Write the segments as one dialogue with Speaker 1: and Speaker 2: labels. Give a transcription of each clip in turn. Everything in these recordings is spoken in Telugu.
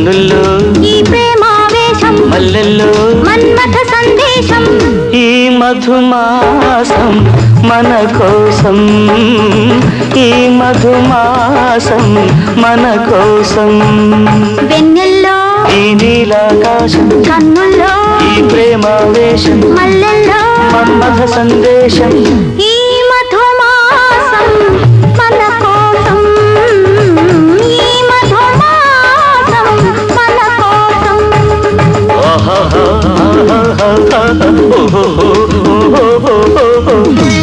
Speaker 1: ఈ ప్రేమావేశం
Speaker 2: మల్లెల్లో
Speaker 1: మన్మథ సందేశం.
Speaker 2: ఈ మధుమాసం మన కోసం ఈ మధుమాసం మన కోసం.
Speaker 1: వెన్నెల్లో
Speaker 2: ఈ నీలాకాశం
Speaker 1: కన్నుల్లో
Speaker 2: ఈ ప్రేమావేశం
Speaker 1: మల్లెల్లో.
Speaker 2: మన్మథ సందేశం
Speaker 1: ఈ
Speaker 2: Oh.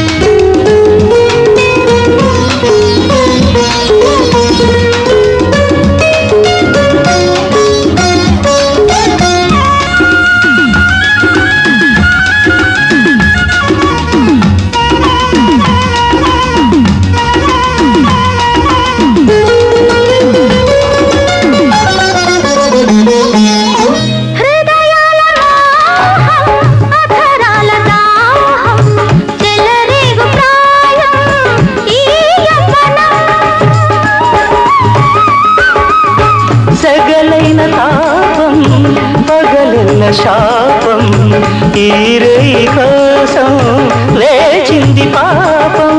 Speaker 2: శాపం ఈ రేయి కోసం లేచింది పాపం.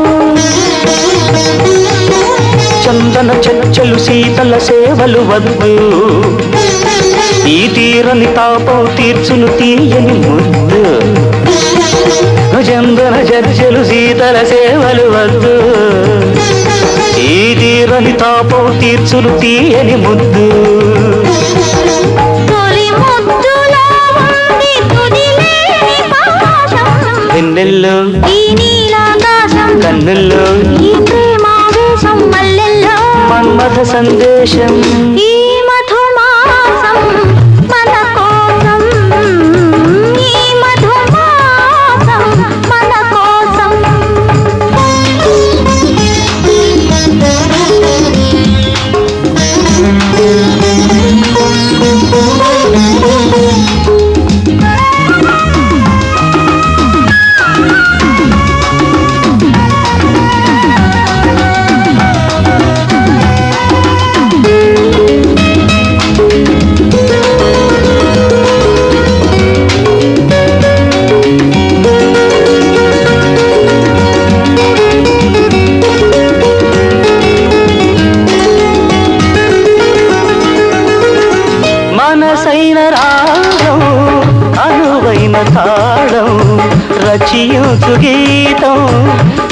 Speaker 2: చందన చచ్చలు శీతల సేవలు వద్దు. ఈ తీరని తాపం తీర్చును తీయని ముద్దు. చందన చర్చలు శీతల సేవలు వద్దు. ఈ తీరని తాపం తీర్చును తీయని ముద్దు. వెన్నెల్లో
Speaker 1: ఈ నీలాకాశం
Speaker 2: కన్నుల్లో.
Speaker 1: ఈ ప్రేమావేశం మల్లెల్లో.
Speaker 2: మన్మథ సందేశం.
Speaker 1: ఈ
Speaker 2: తాళం రచయించు గీతం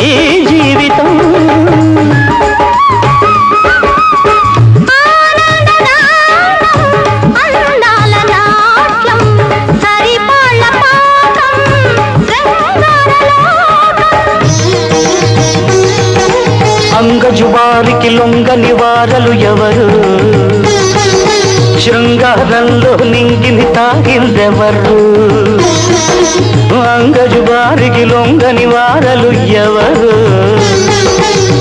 Speaker 2: ఈ జీవితం.
Speaker 1: అందాల నాట్యం సరిపాళ్ళ పాకం
Speaker 2: అంగజుబారికి లొంగని వారలు ఎవరు? శృంగారంలో నింగిని తాగిందెవరు అంగజుబారికి లొంగని వారలు ఎవరు?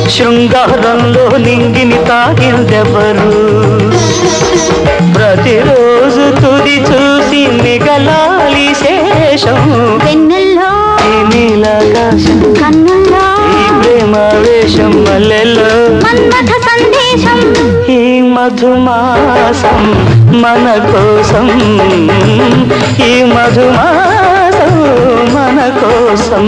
Speaker 2: శృంగారంలో నింగిని తాగిందెవరు మధుమాసం మన కోసం. ఈ మధుమాసం మన కోసం.